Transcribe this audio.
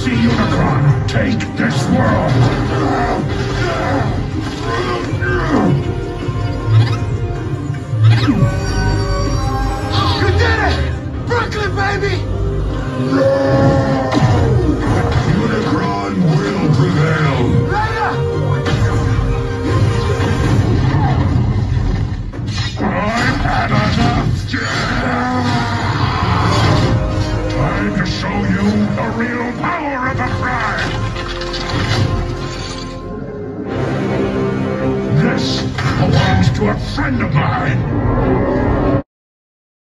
see Unicron take this world. You did it! Brooklyn, baby! No! You the real power of the Prime! This belongs to a friend of mine!